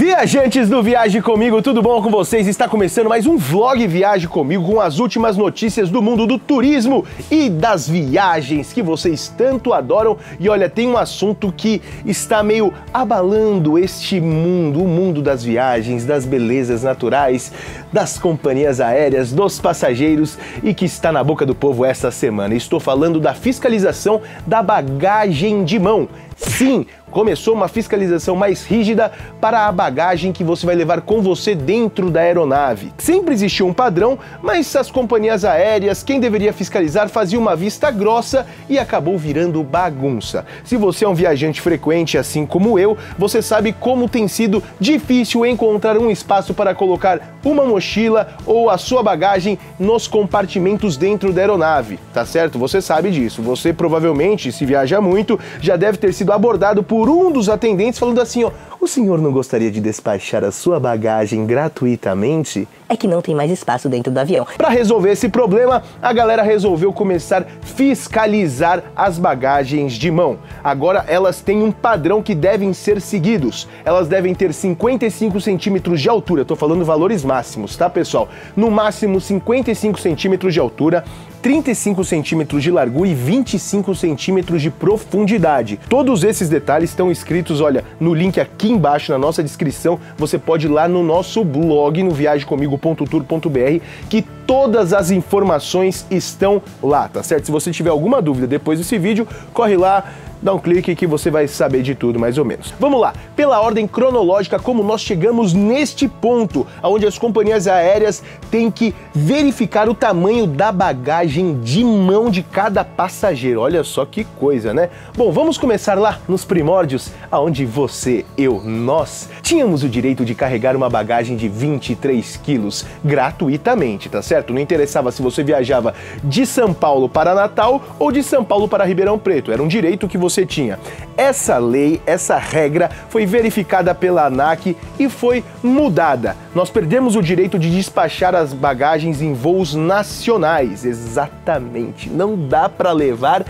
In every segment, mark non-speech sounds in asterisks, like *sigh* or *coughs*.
Viajantes do Viagem Comigo, tudo bom com vocês? Está começando mais um vlog Viagem Comigo com as últimas notícias do mundo do turismo e das viagens que vocês tanto adoram. E olha, tem um assunto que está meio abalando este mundo, o mundo das viagens, das belezas naturais, das companhias aéreas, dos passageiros e que está na boca do povo esta semana. Estou falando da fiscalização da bagagem de mão. Sim, começou uma fiscalização mais rígida para a bagagem que você vai levar com você dentro da aeronave. Sempre existiu um padrão, mas as companhias aéreas, quem deveria fiscalizar, fazia uma vista grossa e acabou virando bagunça. Se você é um viajante frequente, assim como eu, você sabe como tem sido difícil encontrar um espaço para colocar uma mochila ou a sua bagagem nos compartimentos dentro da aeronave, tá certo? Você sabe disso. Você provavelmente, se viaja muito, já deve ter sido abordado por um dos atendentes falando assim, ó, o senhor não gostaria de despachar a sua bagagem gratuitamente? É que não tem mais espaço dentro do avião. Para resolver esse problema, a galera resolveu começar a fiscalizar as bagagens de mão. Agora elas têm um padrão que devem ser seguidos. Elas devem ter 55 centímetros de altura. Estou falando valores máximos, tá, pessoal? No máximo 55 centímetros de altura, 35 centímetros de largura e 25 centímetros de profundidade. Todos esses detalhes estão escritos, olha, no link aqui embaixo na nossa descrição. Você pode ir lá no nosso blog, no viagemcomigo.tour.br, que todas as informações estão lá, tá certo? Se você tiver alguma dúvida depois desse vídeo, corre lá, dá um clique que você vai saber de tudo mais ou menos. Vamos lá, pela ordem cronológica, como nós chegamos neste ponto, onde as companhias aéreas têm que verificar o tamanho da bagagem de mão de cada passageiro. Olha só que coisa, né? Bom, vamos começar lá nos primórdios, aonde você, eu, nós tínhamos o direito de carregar uma bagagem de 23 quilos gratuitamente, tá certo? Não interessava se você viajava de São Paulo para Natal ou de São Paulo para Ribeirão Preto, era um direito que você você tinha. Essa lei, essa regra foi verificada pela ANAC e foi mudada. Nós perdemos o direito de despachar as bagagens em voos nacionais. Exatamente. Não dá para levar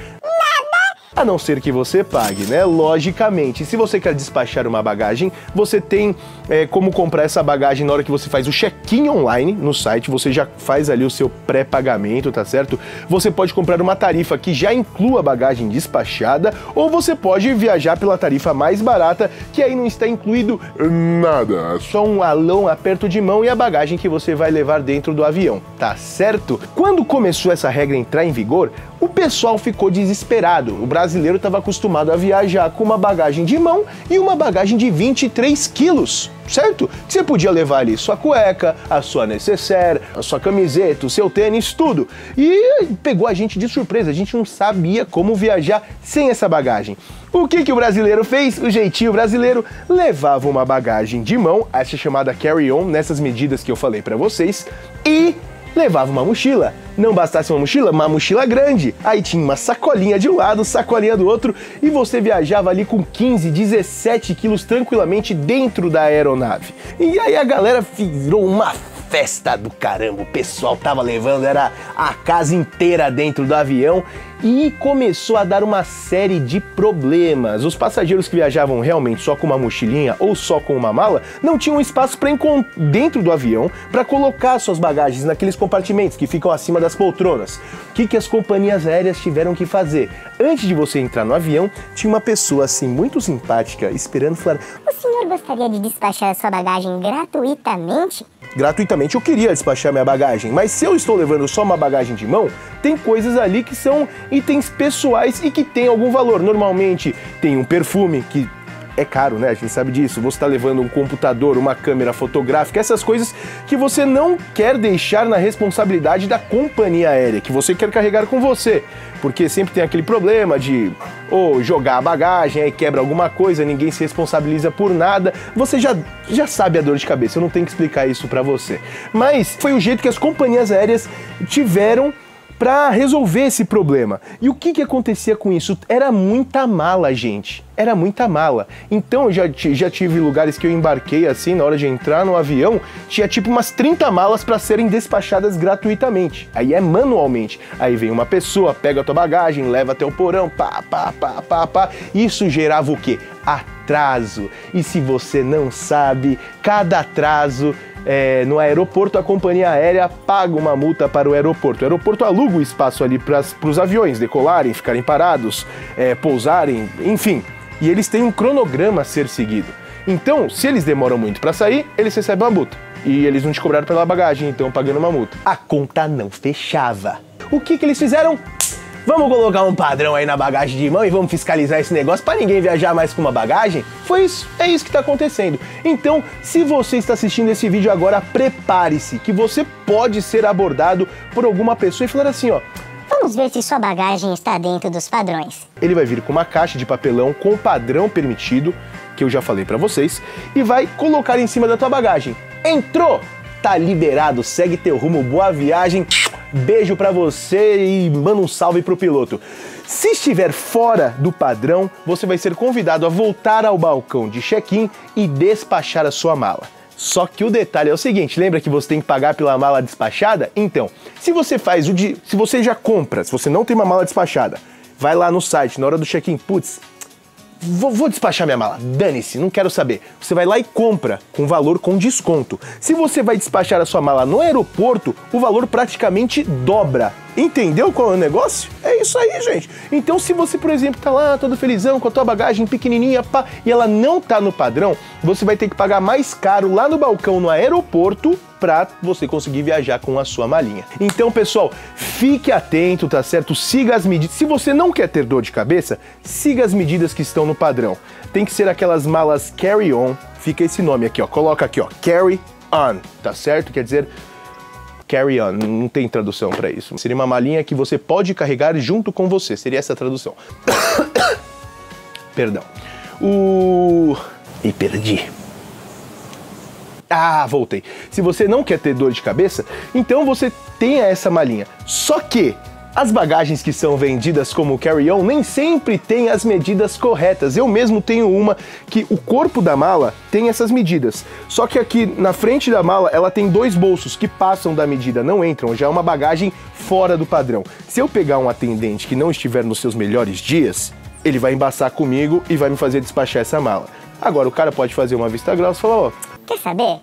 a não ser que você pague, né? Logicamente, se você quer despachar uma bagagem, você tem é, como comprar essa bagagem na hora que você faz o check-in online no site, você já faz ali o seu pré-pagamento, tá certo? Você pode comprar uma tarifa que já inclua a bagagem despachada, ou você pode viajar pela tarifa mais barata, que aí não está incluído nada, só um alão, aperto de mão e a bagagem que você vai levar dentro do avião, tá certo? Quando começou essa regra entrar em vigor, o pessoal ficou desesperado. O brasileiro estava acostumado a viajar com uma bagagem de mão e uma bagagem de 23 quilos, certo? Você podia levar ali sua cueca, a sua necessaire, a sua camiseta, o seu tênis, tudo. E pegou a gente de surpresa, a gente não sabia como viajar sem essa bagagem. O que, que o brasileiro fez? O jeitinho brasileiro levava uma bagagem de mão, essa chamada carry-on, nessas medidas que eu falei para vocês, e levava uma mochila. Não bastasse uma mochila, uma mochila grande. Aí tinha uma sacolinha de um lado, sacolinha do outro, e você viajava ali com 15, 17 quilos tranquilamente dentro da aeronave. E aí a galera virou uma festa do caramba. O pessoal tava levando, era a casa inteira dentro do avião e começou a dar uma série de problemas. Os passageiros que viajavam realmente só com uma mochilinha ou só com uma mala não tinham espaço para dentro do avião para colocar suas bagagens naqueles compartimentos que ficam acima das poltronas. O que, que as companhias aéreas tiveram que fazer? Antes de você entrar no avião, tinha uma pessoa assim muito simpática esperando falar: O senhor gostaria de despachar sua bagagem gratuitamente? Gratuitamente eu queria despachar minha bagagem, mas se eu estou levando só uma bagagem de mão, tem coisas ali que são itens pessoais e que têm algum valor. Normalmente tem um perfume que é caro, né? A gente sabe disso. Você está levando um computador, uma câmera fotográfica, essas coisas que você não quer deixar na responsabilidade da companhia aérea, que você quer carregar com você. Porque sempre tem aquele problema de ou jogar a bagagem, aí quebra alguma coisa, ninguém se responsabiliza por nada. Você já, já sabe a dor de cabeça, eu não tenho que explicar isso para você. Mas foi o jeito que as companhias aéreas tiveram para resolver esse problema. E o que, que acontecia com isso? Era muita mala, gente. Era muita mala. Então eu já, já tive lugares que eu embarquei assim, na hora de entrar no avião, tinha tipo umas 30 malas para serem despachadas gratuitamente. Aí é manualmente. Aí vem uma pessoa, pega a tua bagagem, leva até o porão, pá, pá, pá, pá, pá. Isso gerava o quê? Atraso. E se você não sabe, cada atraso é, no aeroporto, a companhia aérea paga uma multa para o aeroporto. O aeroporto aluga o espaço ali para os aviões decolarem, ficarem parados, é, pousarem, enfim. E eles têm um cronograma a ser seguido. Então, se eles demoram muito para sair, eles recebem uma multa. E eles não te cobraram pela bagagem, então pagando uma multa. A conta não fechava. O que, que eles fizeram? Vamos colocar um padrão aí na bagagem de mão e vamos fiscalizar esse negócio para ninguém viajar mais com uma bagagem? Foi isso, é isso que está acontecendo. Então, se você está assistindo esse vídeo agora, prepare-se, que você pode ser abordado por alguma pessoa e falar assim, ó, Vamos ver se sua bagagem está dentro dos padrões. Ele vai vir com uma caixa de papelão com o padrão permitido, que eu já falei para vocês, e vai colocar em cima da tua bagagem. Entrou! Tá liberado, segue teu rumo, boa viagem. Beijo para você e manda um salve pro piloto. Se estiver fora do padrão, você vai ser convidado a voltar ao balcão de check-in e despachar a sua mala. Só que o detalhe é o seguinte, lembra que você tem que pagar pela mala despachada? Então, se você faz o de, se você já compra, se você não tem uma mala despachada, vai lá no site na hora do check-in, putz, Vou, vou, despachar minha mala, dane-se, não quero saber. Você vai lá e compra com valor com desconto. Se você vai despachar a sua mala no aeroporto, o valor praticamente dobra. Entendeu qual é o negócio? É isso aí, gente. Então, se você, por exemplo, tá lá todo felizão com a tua bagagem pequenininha, pá, e ela não tá no padrão, você vai ter que pagar mais caro lá no balcão no aeroporto para você conseguir viajar com a sua malinha. Então, pessoal, fique atento, tá certo? Siga as medidas. Se você não quer ter dor de cabeça, siga as medidas que estão no padrão. Tem que ser aquelas malas carry-on. Fica esse nome aqui, ó. Coloca aqui, ó, carry on, tá certo? Quer dizer, carry on, não tem tradução para isso. Seria uma malinha que você pode carregar junto com você. Seria essa tradução. *coughs* Perdão. O e perdi. Ah, voltei. Se você não quer ter dor de cabeça, então você tenha essa malinha. Só que as bagagens que são vendidas como carry-on nem sempre têm as medidas corretas. Eu mesmo tenho uma que o corpo da mala tem essas medidas. Só que aqui na frente da mala ela tem dois bolsos que passam da medida, não entram. Já é uma bagagem fora do padrão. Se eu pegar um atendente que não estiver nos seus melhores dias, ele vai embaçar comigo e vai me fazer despachar essa mala. Agora o cara pode fazer uma vista grossa e falar, ó, oh, Quer saber?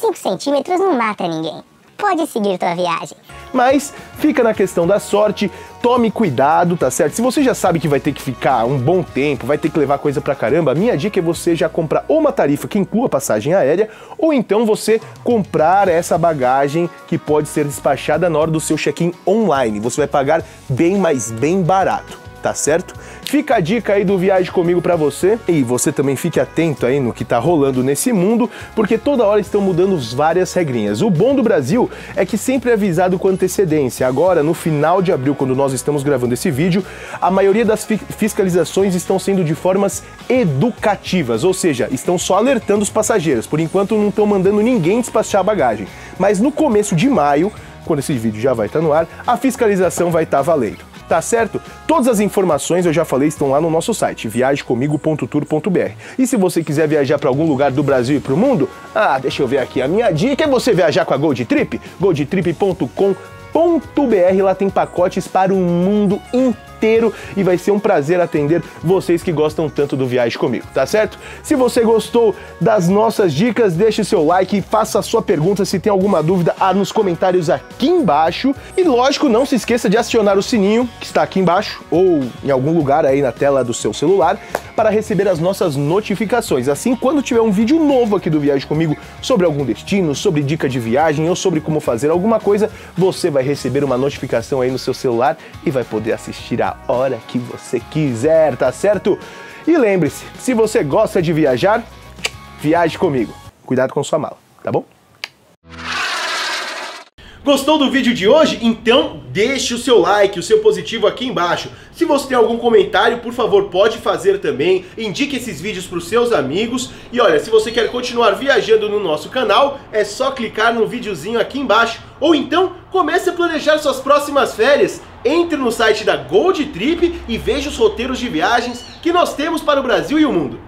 5 centímetros não mata ninguém. Pode seguir tua viagem. Mas fica na questão da sorte, tome cuidado, tá certo? Se você já sabe que vai ter que ficar um bom tempo, vai ter que levar coisa pra caramba, minha dica é você já comprar uma tarifa que inclua passagem aérea, ou então você comprar essa bagagem que pode ser despachada na hora do seu check-in online. Você vai pagar bem, mais bem barato tá certo? Fica a dica aí do Viagem Comigo para você e você também fique atento aí no que tá rolando nesse mundo, porque toda hora estão mudando várias regrinhas. O bom do Brasil é que sempre é avisado com antecedência. Agora, no final de abril, quando nós estamos gravando esse vídeo, a maioria das fi fiscalizações estão sendo de formas educativas, ou seja, estão só alertando os passageiros. Por enquanto não estão mandando ninguém despachar a bagagem. Mas no começo de maio, quando esse vídeo já vai estar tá no ar, a fiscalização vai estar tá valendo tá certo? Todas as informações, eu já falei, estão lá no nosso site, viagemcomigo.tour.br. E se você quiser viajar para algum lugar do Brasil e para o mundo, ah, deixa eu ver aqui, a minha dica é você viajar com a Gold Trip, goldtrip.com.br, lá tem pacotes para o mundo inteiro inteiro e vai ser um prazer atender vocês que gostam tanto do Viagem Comigo, tá certo? Se você gostou das nossas dicas, deixe seu like, faça a sua pergunta se tem alguma dúvida nos comentários aqui embaixo. E lógico, não se esqueça de acionar o sininho que está aqui embaixo ou em algum lugar aí na tela do seu celular para receber as nossas notificações. Assim, quando tiver um vídeo novo aqui do Viagem Comigo sobre algum destino, sobre dica de viagem ou sobre como fazer alguma coisa, você vai receber uma notificação aí no seu celular e vai poder assistir a hora que você quiser, tá certo? E lembre-se, se você gosta de viajar, viaje comigo. Cuidado com sua mala, tá bom? Gostou do vídeo de hoje? Então deixe o seu like, o seu positivo aqui embaixo. Se você tem algum comentário, por favor, pode fazer também. Indique esses vídeos para os seus amigos. E olha, se você quer continuar viajando no nosso canal, é só clicar no videozinho aqui embaixo. Ou então, comece a planejar suas próximas férias. Entre no site da Gold Trip e veja os roteiros de viagens que nós temos para o Brasil e o mundo.